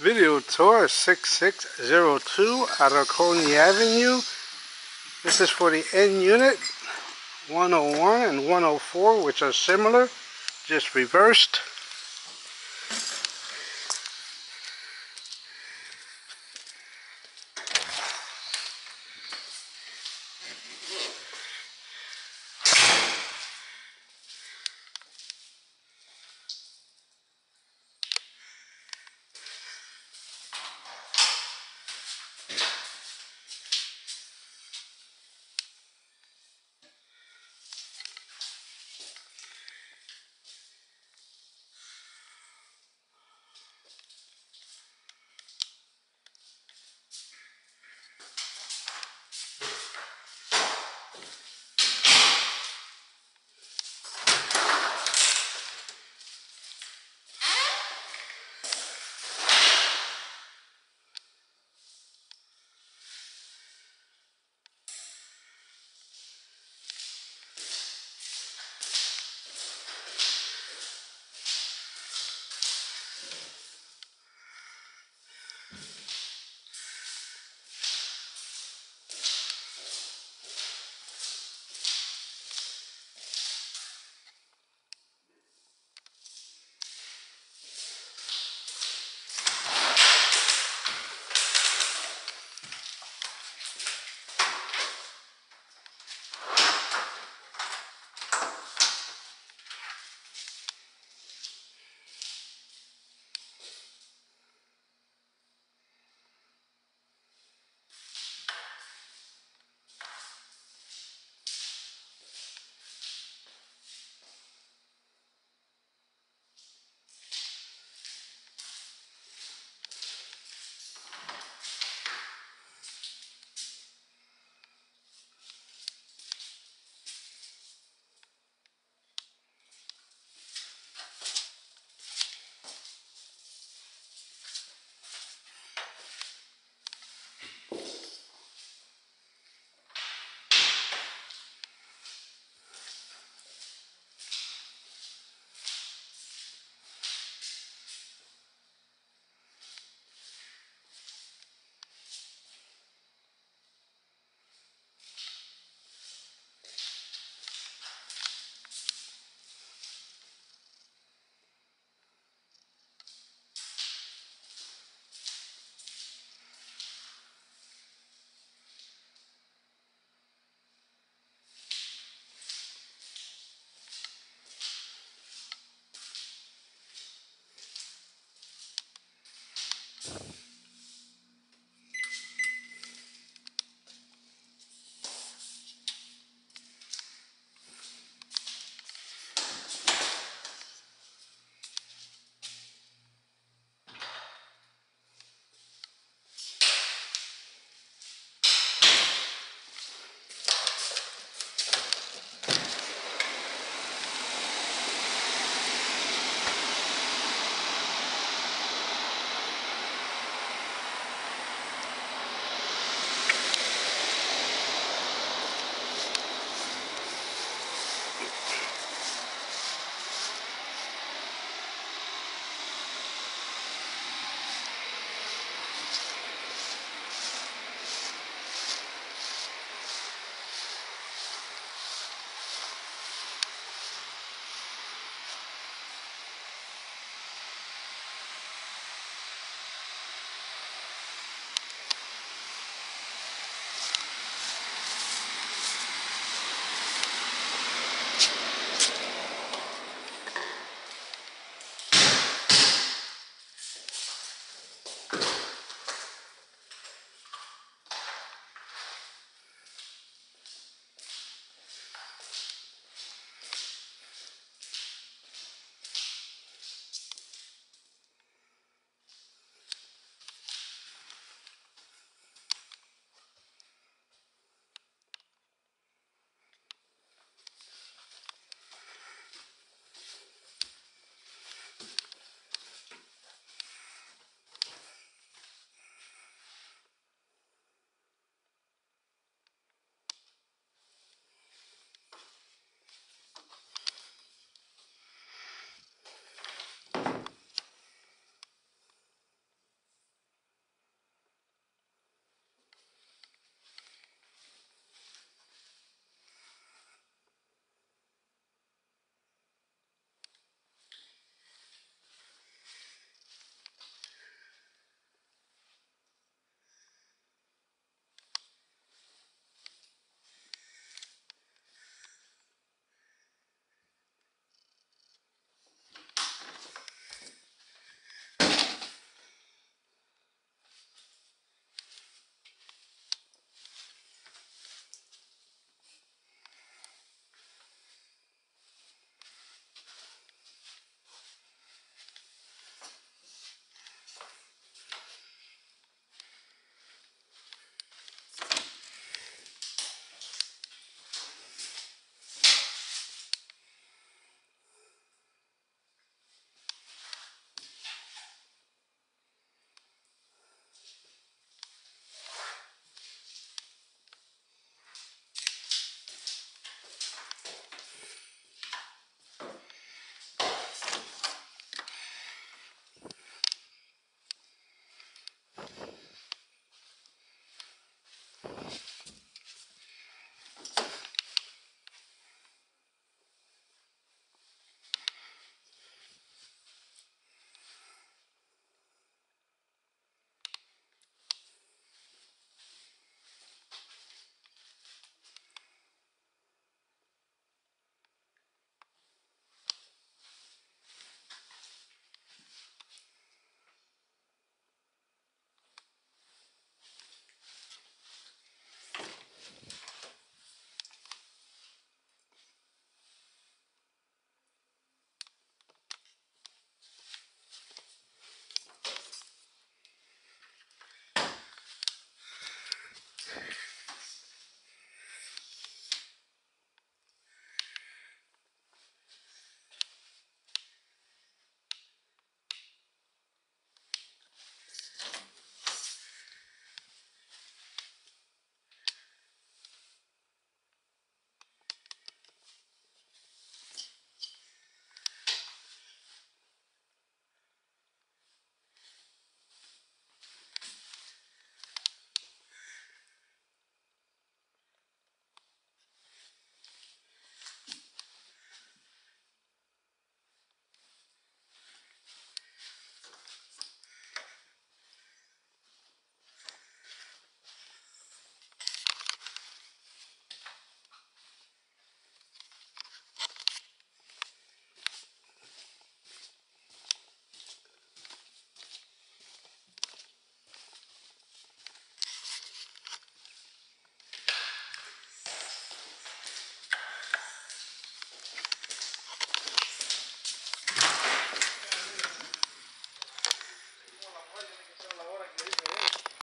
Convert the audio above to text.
Video tour 6602 out Avenue. This is for the end unit 101 and 104 which are similar, just reversed.